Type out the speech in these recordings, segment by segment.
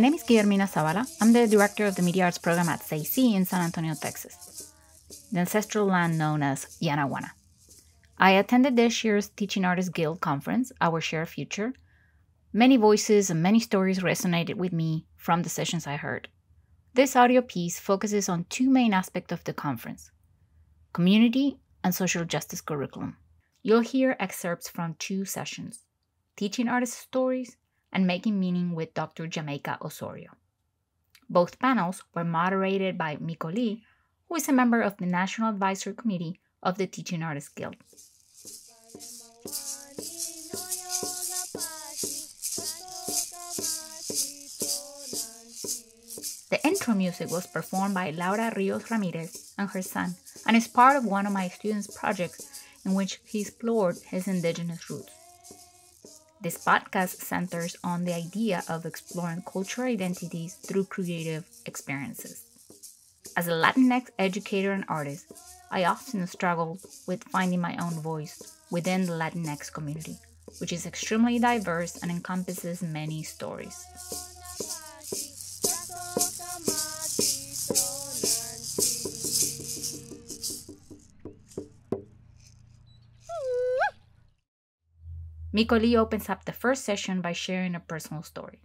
My name is Guillermina Zabala. I'm the director of the Media Arts program at SAY Sí in San Antonio, Texas, the ancestral land known as Yanaguana. I attended this year's Teaching Artists Guild conference, Our Shared Future. Many voices and many stories resonated with me from the sessions I heard. This audio piece focuses on two main aspects of the conference community and social justice curriculum. You'll hear excerpts from two sessions Teaching Artists Stories and Making Meaning with Dr. Jamaica Osorio. Both panels were moderated by Miko Lee, who is a member of the National Advisory Committee of the Teaching Artists Guild. The intro music was performed by Laura Rios Ramirez and her son, and is part of one of my students' projects in which he explored his indigenous roots. This podcast centers on the idea of exploring cultural identities through creative experiences. As a Latinx educator and artist, I often struggle with finding my own voice within the Latinx community, which is extremely diverse and encompasses many stories. Miko Lee opens up the first session by sharing a personal story.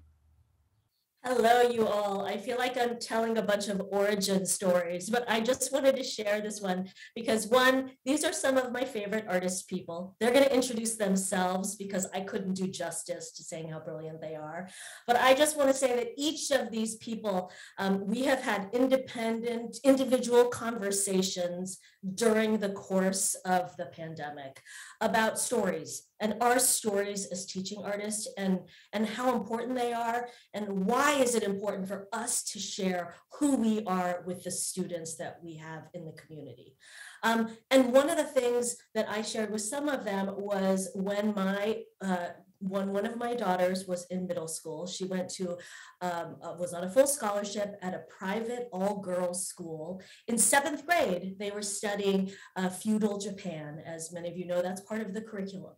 Hello, you all. I feel like I'm telling a bunch of origin stories, but I just wanted to share this one because one, these are some of my favorite artist people. They're going to introduce themselves because I couldn't do justice to saying how brilliant they are. But I just want to say that each of these people, um, we have had independent, individual conversations during the course of the pandemic about stories and our stories as teaching artists and, and how important they are and why is it important for us to share who we are with the students that we have in the community. Um, and one of the things that I shared with some of them was when my uh, when one of my daughters was in middle school, she went to, um, uh, was on a full scholarship at a private all girls school. In seventh grade, they were studying uh, feudal Japan. As many of you know, that's part of the curriculum.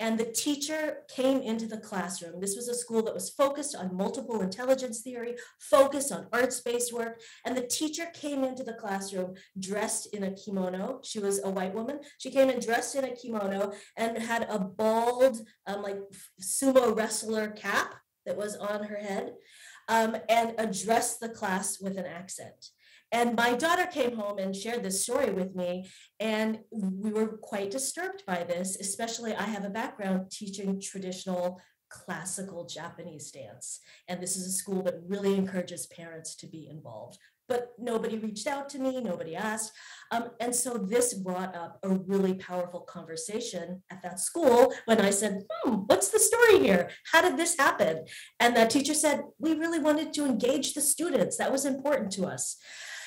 And the teacher came into the classroom. This was a school that was focused on multiple intelligence theory, focused on arts based work. And the teacher came into the classroom dressed in a kimono. She was a white woman. She came in dressed in a kimono and had a bald, um, like sumo wrestler cap that was on her head um, and addressed the class with an accent. And my daughter came home and shared this story with me, and we were quite disturbed by this, especially I have a background teaching traditional classical Japanese dance. And this is a school that really encourages parents to be involved. But nobody reached out to me, nobody asked. Um, and so this brought up a really powerful conversation at that school when I said, hmm, what's the story here? How did this happen? And that teacher said, we really wanted to engage the students. That was important to us.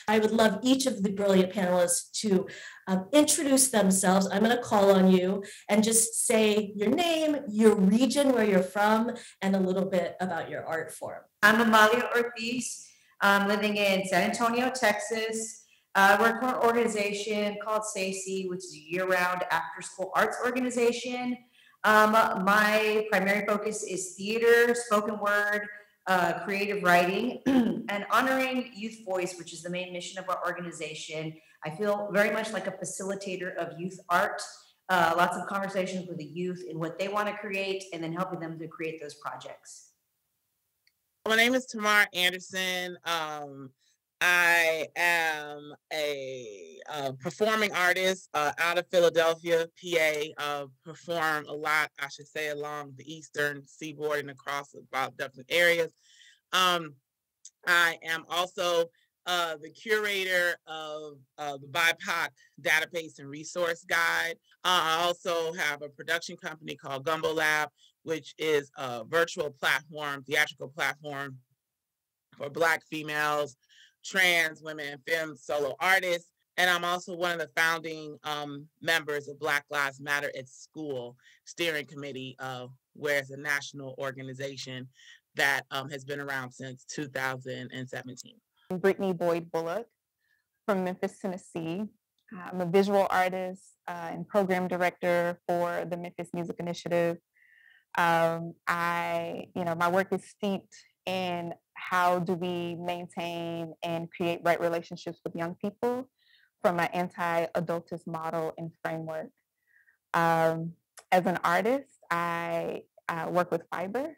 I would love each of the brilliant panelists to um, introduce themselves. I'm going to call on you and just say your name, your region where you're from, and a little bit about your art form. I'm Amalia Ortiz. I'm living in San Antonio, Texas. Uh, I work for an organization called SAY Sí, which is a year-round after-school arts organization. Um, my primary focus is theater, spoken word, uh, creative writing, and honoring youth voice, which is the main mission of our organization. I feel very much like a facilitator of youth art, uh, lots of conversations with the youth and what they want to create, and then helping them to create those projects. My name is Tamara Anderson. Um, I am a, uh, performing artist uh, out of Philadelphia, PA. Uh, perform a lot, I should say, along the eastern seaboard and across about different areas. Um, I am also uh, the curator of uh, the BIPOC database and resource guide. Uh, I also have a production company called Gumbo Lab, which is a virtual platform, theatrical platform for Black females trans women and femme solo artists. And I'm also one of the founding um, members of Black Lives Matter at School Steering Committee, uh, where it's a national organization that um, has been around since 2017. Brittany Boyd Bullock from Memphis, Tennessee. I'm a visual artist uh, and program director for the Memphis Music Initiative. Um, I, you know, my work is steeped in how do we maintain and create right relationships with young people from an anti-adultist model and framework. Um, as an artist, I uh, work with fiber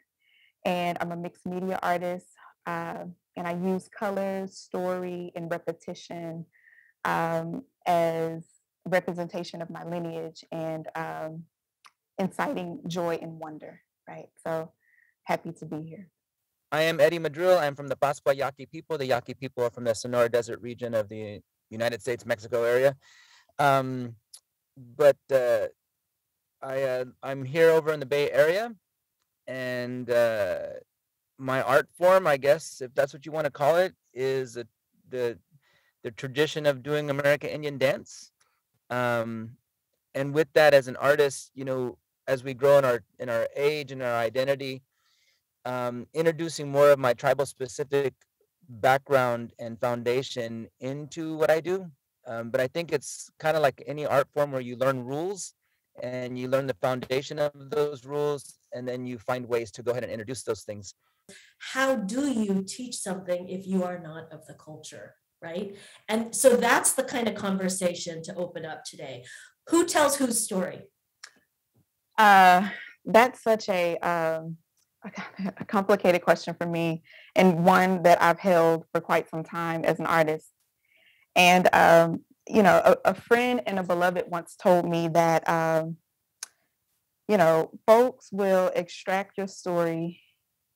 and I'm a mixed media artist uh, and I use colors, story, and repetition um, as representation of my lineage and um, inciting joy and wonder, right? So happy to be here. I am Eddie Madril. I'm from the Pascua Yaqui people. The Yaqui people are from the Sonora Desert region of the United States Mexico area. Um, but uh, I uh, I'm here over in the Bay Area, and uh, my art form, I guess, if that's what you want to call it, is a, the the tradition of doing American Indian dance. Um, and with that, as an artist, you know, as we grow in our in our age and our identity, um, introducing more of my tribal specific background and foundation into what I do. Um, but I think it's kind of like any art form where you learn rules and you learn the foundation of those rules, and then you find ways to go ahead and introduce those things. How do you teach something if you are not of the culture? Right. And so that's the kind of conversation to open up today. Who tells whose story? Uh, that's such a um, a complicated question for me and one that I've held for quite some time as an artist. And, um, you know, a, a, friend and a beloved once told me that, um, you know, folks will extract your story,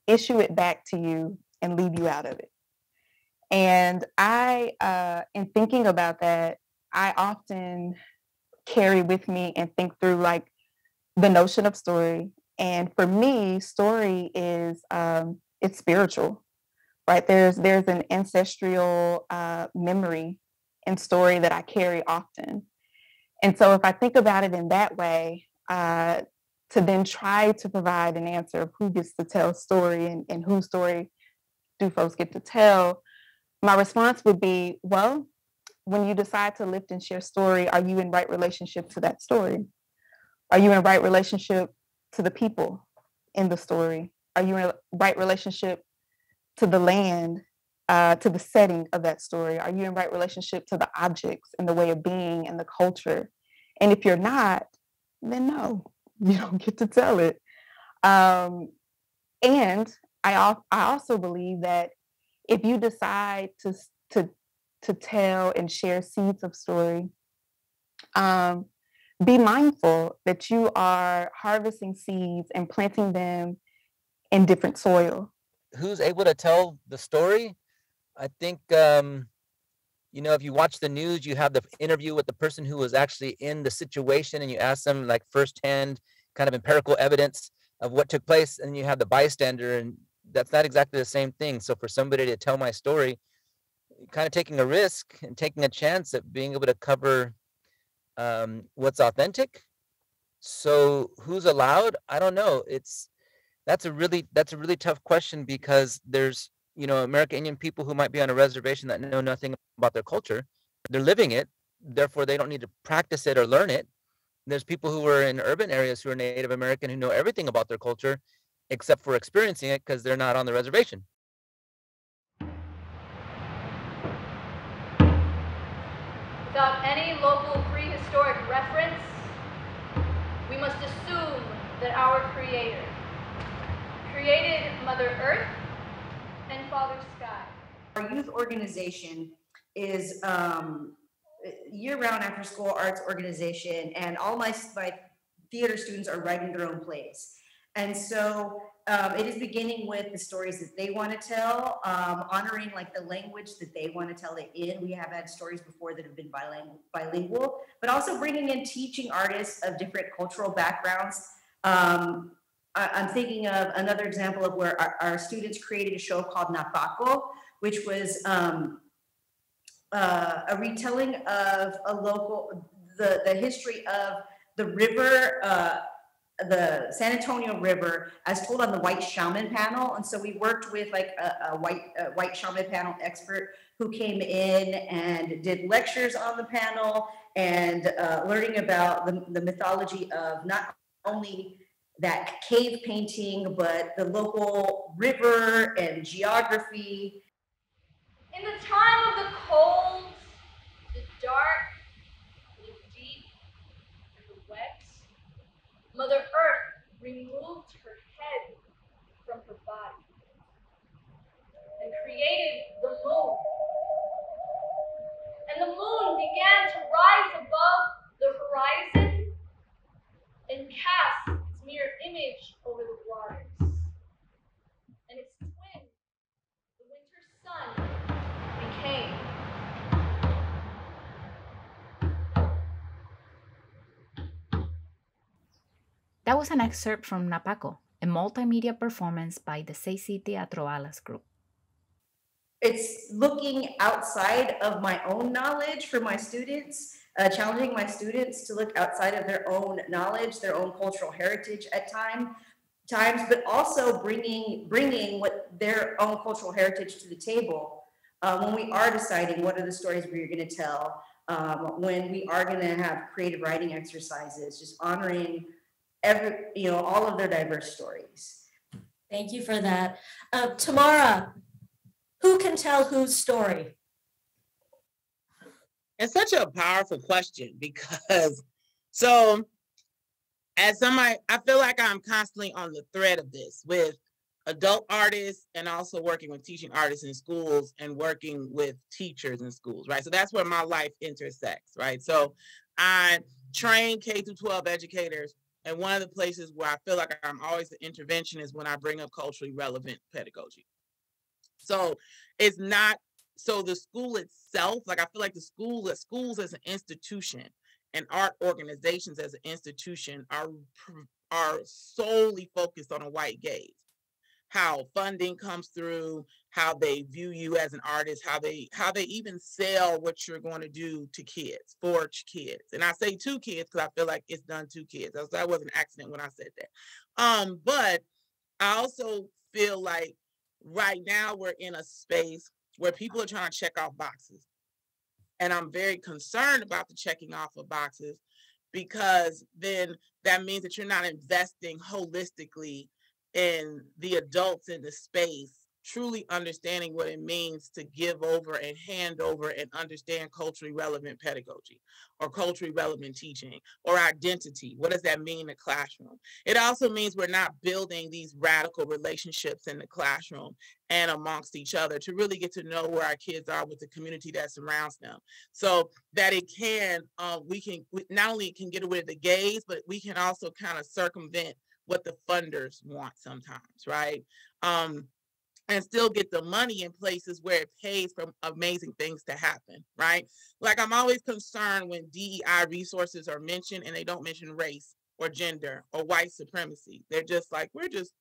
issue it back to you, and leave you out of it. And I, uh, in thinking about that, I often carry with me and think through like the notion of story and for me, story is um, it's spiritual, right? There's there's an ancestral uh, memory and story that I carry often. And so if I think about it in that way, uh, to then try to provide an answer of who gets to tell story and, and whose story do folks get to tell, my response would be, well, when you decide to lift and share story, are you in right relationship to that story? Are you in right relationship to the people in the story? Are you in a right relationship to the land, uh, to the setting of that story? Are you in right relationship to the objects and the way of being and the culture? And if you're not, then no, you don't get to tell it. Um, and I, I also believe that if you decide to, to, to tell and share seeds of story, um, be mindful that you are harvesting seeds and planting them in different soil. Who's able to tell the story? I think, um, you know, if you watch the news, you have the interview with the person who was actually in the situation and you ask them like firsthand kind of empirical evidence of what took place and you have the bystander and that's not exactly the same thing. So for somebody to tell my story, kind of taking a risk and taking a chance at being able to cover um, what's authentic. So who's allowed? I don't know. It's that's a really that's a really tough question because there's you know American Indian people who might be on a reservation that know nothing about their culture. They're living it, therefore they don't need to practice it or learn it. There's people who are in urban areas who are Native American who know everything about their culture except for experiencing it because they're not on the reservation. Without any local prehistoric reference, we must assume that our Creator created Mother Earth and Father Sky. Our youth organization is um, year-round after-school arts organization, and all my, my theater students are writing their own plays. And so um, it is beginning with the stories that they want to tell, um, honoring like the language that they want to tell it in. We have had stories before that have been bilingual, bilingual but also bringing in teaching artists of different cultural backgrounds. Um, I, am thinking of another example of where our, our, students created a show called Napaco, which was um, uh, a retelling of a local, the, the history of the river. Uh, the San Antonio River as told on the white shaman panel. And so we worked with like a, a white a white shaman panel expert who came in and did lectures on the panel and uh, learning about the, the mythology of not only that cave painting, but the local river and geography. In the time of the cold, the dark, the deep, and the wet, Mother Earth removed That was an excerpt from Napaco, a multimedia performance by the SAY Sí Teatro Alas group. It's looking outside of my own knowledge for my students, uh, challenging my students to look outside of their own knowledge, their own cultural heritage at time, times, but also bringing bringing what their own cultural heritage to the table uh, when we are deciding what are the stories we're going to tell, um, when we are going to have creative writing exercises, just honoring every you know all of their diverse stories. Thank you for that. Uh, Tamara, who can tell whose story? It's such a powerful question because so as somebody, I feel like I'm constantly on the thread of this with adult artists and also working with teaching artists in schools and working with teachers in schools, right? So that's where my life intersects, right? So I train K through 12 educators. And one of the places where I feel like I'm always the intervention is when I bring up culturally relevant pedagogy. So it's not so the school itself, like I feel like the school, schools as an institution and art organizations as an institution are are solely focused on a white gaze how funding comes through how they view you as an artist how they how they even sell what you're going to do to kids for kids. And i say two kids because i feel like it's done to kids. That was, that was an accident when i said that. Um but i also feel like right now we're in a space where people are trying to check off boxes. And I'm very concerned about the checking off of boxes because then that means that you're not investing holistically in the adults in the space truly understanding what it means to give over and hand over and understand culturally relevant pedagogy or culturally relevant teaching or identity. What does that mean in the classroom? It also means we're not building these radical relationships in the classroom and amongst each other to really get to know where our kids are with the community that surrounds them so that it can uh, we can not only can get away with the gaze but we can also kind of circumvent what the funders want sometimes right um, and still get the money in places where it pays for amazing things to happen, right? Like I'm always concerned when DEI resources are mentioned and they don't mention race or gender or white supremacy. They're just like, we're just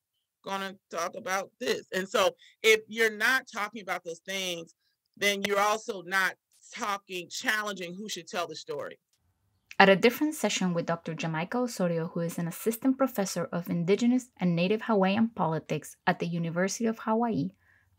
to talk about this. And so if you're not talking about those things, then you're also not talking, challenging who should tell the story. At a different session with Dr. Jamaica Osorio, who is an assistant professor of Indigenous and Native Hawaiian politics at the University of Hawaii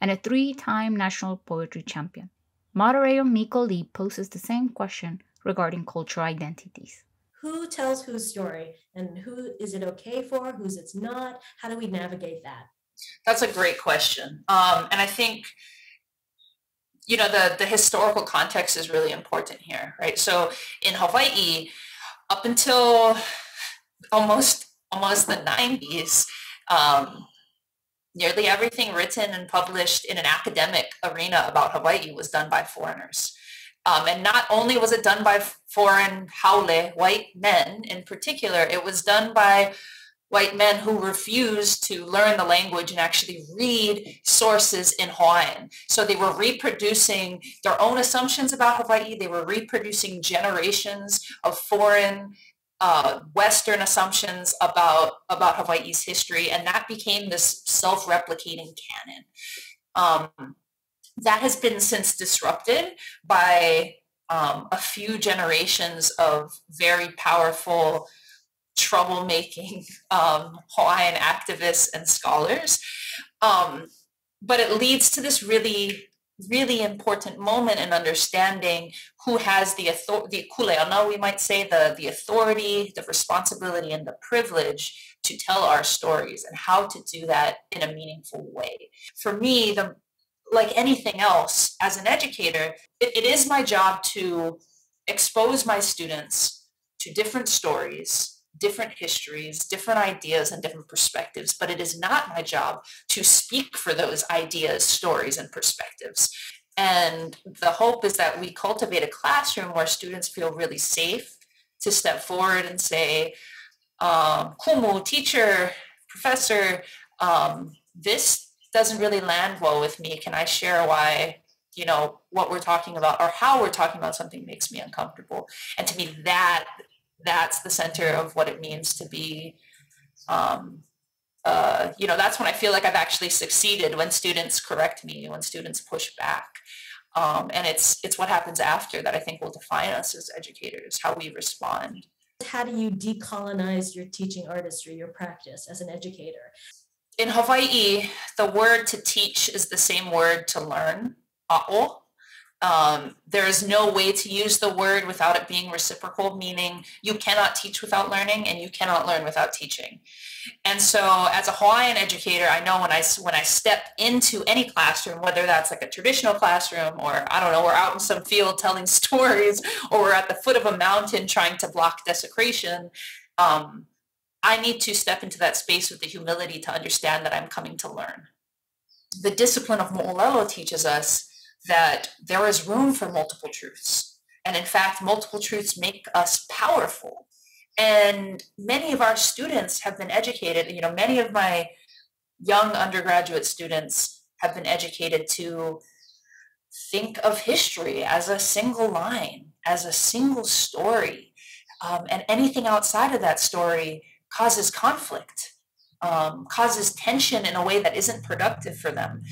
and a three time national poetry champion, moderator Miko Lee poses the same question regarding cultural identities. Who tells whose story and who is it okay for, who's it's not? How do we navigate that? That's a great question. Um, and I think you know the the historical context is really important here right? So in hawaii up until almost almost the 90s um, nearly everything written and published in an academic arena about hawaii was done by foreigners. Um, and not only was it done by foreign haole white men in particular it was done by white men who refused to learn the language and actually read sources in Hawaiian. So they were reproducing their own assumptions about Hawaii. They were reproducing generations of foreign uh, Western assumptions about, about Hawaii's history. And that became this self-replicating canon. Um, that has been since disrupted by um, a few generations of very powerful troublemaking um, Hawaiian activists and scholars. Um, but it leads to this really really important moment in understanding who has the authority, the kuleana, we might say, the, the authority, the responsibility, and the privilege to tell our stories and how to do that in a meaningful way. For me, the like anything else, as an educator, it, it is my job to expose my students to different stories, different histories, different ideas, and different perspectives. But it is not my job to speak for those ideas, stories, and perspectives. And the hope is that we cultivate a classroom where students feel really safe to step forward and say, um, Kumu, teacher, professor, um, this doesn't really land well with me. Can I share why, you know, what we're talking about or how we're talking about something makes me uncomfortable? And to me, that that's the center of what it means to be um, uh, you know that's when i feel like i've actually succeeded when students correct me when students push back. Um, and it's it's what happens after that i think will define us as educators how we respond. How do you decolonize your teaching artistry your practice as an educator? In hawaii the word to teach is the same word to learn a'o um, there is no way to use the word without it being reciprocal, meaning you cannot teach without learning and you cannot learn without teaching. And so as a Hawaiian educator, I know when I, when I step into any classroom, whether that's like a traditional classroom or I don't know, we're out in some field telling stories or we're at the foot of a mountain trying to block desecration, um, I need to step into that space with the humility to understand that I'm coming to learn. The discipline of Mo'olelo teaches us that there is room for multiple truths. And in fact, multiple truths make us powerful. And many of our students have been educated, you know, many of my young undergraduate students have been educated to think of history as a single line, as a single story. Um, and anything outside of that story causes conflict, um, causes tension in a way that isn't productive for them.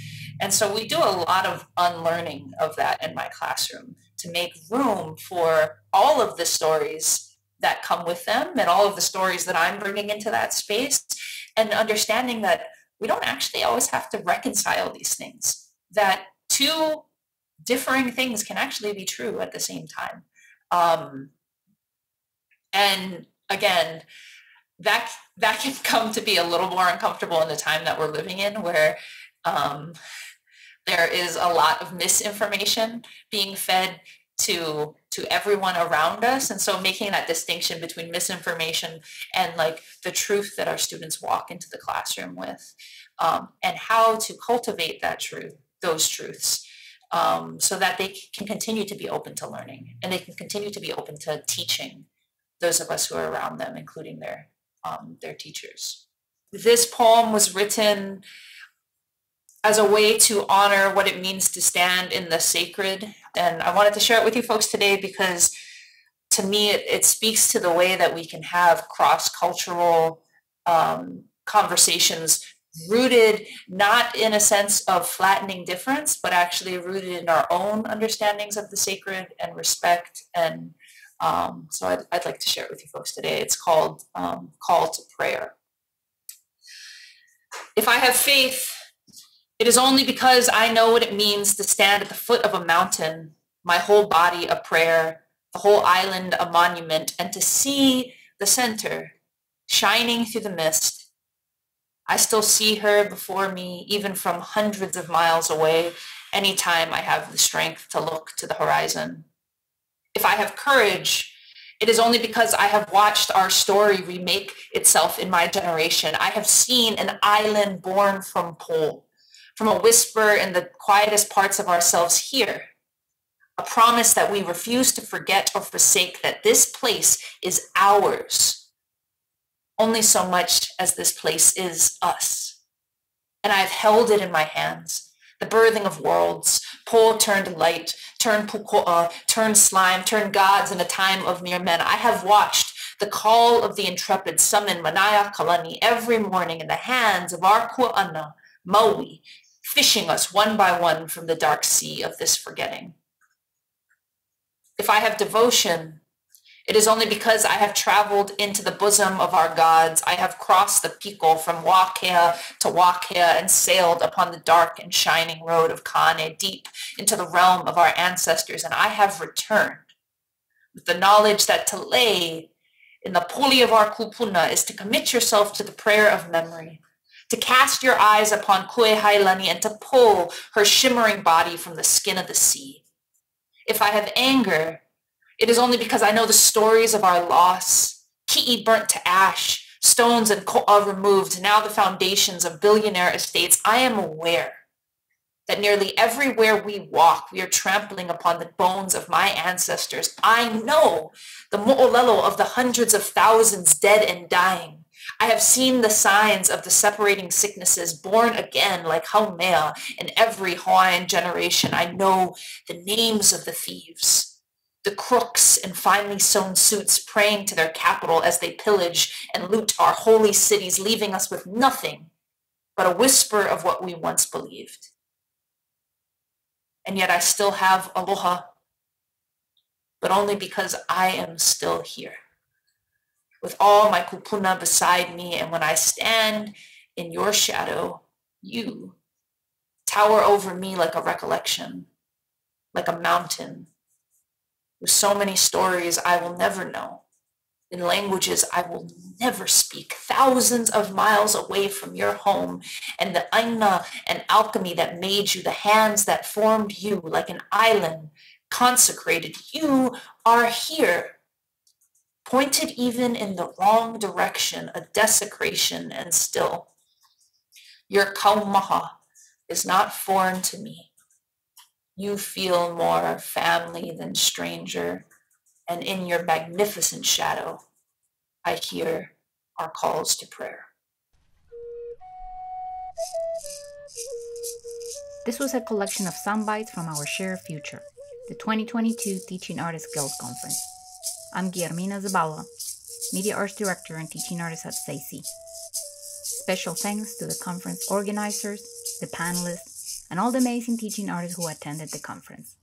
And so we do a lot of unlearning of that in my classroom to make room for all of the stories that come with them and all of the stories that I'm bringing into that space and understanding that we don't actually always have to reconcile these things, that two differing things can actually be true at the same time. Um, and again, that that can come to be a little more uncomfortable in the time that we're living in where um, there is a lot of misinformation being fed to to everyone around us. And so making that distinction between misinformation and like the truth that our students walk into the classroom with um, and how to cultivate that truth those truths um, so that they can continue to be open to learning and they can continue to be open to teaching those of us who are around them including their um, their teachers. This poem was written as a way to honor what it means to stand in the sacred. And I wanted to share it with you folks today because to me, it, it speaks to the way that we can have cross-cultural um, conversations rooted not in a sense of flattening difference, but actually rooted in our own understandings of the sacred and respect. And um, so I'd, I'd, like to share it with you folks today. It's called um, Call to Prayer. If I have faith, it is only because I know what it means to stand at the foot of a mountain, my whole body a prayer, the whole island a monument, and to see the center shining through the mist. I still see her before me, even from hundreds of miles away, anytime I have the strength to look to the horizon. If I have courage, it is only because I have watched our story remake itself in my generation. I have seen an island born from pole from a whisper in the quietest parts of ourselves here. A promise that we refuse to forget or forsake that this place is ours, only so much as this place is us. And I have held it in my hands, the birthing of worlds, po turned light, turned pukoa, uh, turned slime, turned gods in a time of mere men. I have watched the call of the intrepid summon Manaiakalani every morning in the hands of our kua'ana, Maui, fishing us one by one from the dark sea of this forgetting. If I have devotion, It is only because I have traveled into the bosom of our gods, I have crossed the piko from Wakea to Wakea and sailed upon the dark and shining road of Kane deep into the realm of our ancestors, and I have returned. With the knowledge that to lay in the puli of our kupuna is to commit yourself to the prayer of memory, to cast your eyes upon Kue Hailani and to pull her shimmering body from the skin of the sea. If I have anger, it is only because I know the stories of our loss. Ki'i burnt to ash, stones and ko'a removed, now the foundations of billionaire estates. I am aware that nearly everywhere we walk, we are trampling upon the bones of my ancestors. I know the mo'olelo of the hundreds of thousands dead and dying. I have seen the signs of the separating sicknesses born again like Haumea in every Hawaiian generation. I know the names of the thieves the crooks in finely sewn suits praying to their capital as they pillage and loot our holy cities, leaving us with nothing but a whisper of what we once believed. And yet I still have aloha, but only because I am still here. With all my kupuna beside me, and when I stand in your shadow, you tower over me like a recollection, like a mountain with so many stories I will never know, in languages I will never speak, thousands of miles away from your home, and the aina and alchemy that made you, the hands that formed you like an island consecrated. You are here, pointed even in the wrong direction, a desecration, and still. Your kaumaha is not foreign to me you feel more family than stranger, and in your magnificent shadow, I hear our calls to prayer. This was a collection of sound bites from our Share Future, the 2022 Teaching Artists Guild Conference. I'm Guillermina Zabala, Media Arts Director and Teaching Artist at SAY Sí. Special thanks to the conference organizers, the panelists, and all the amazing teaching artists who attended the conference.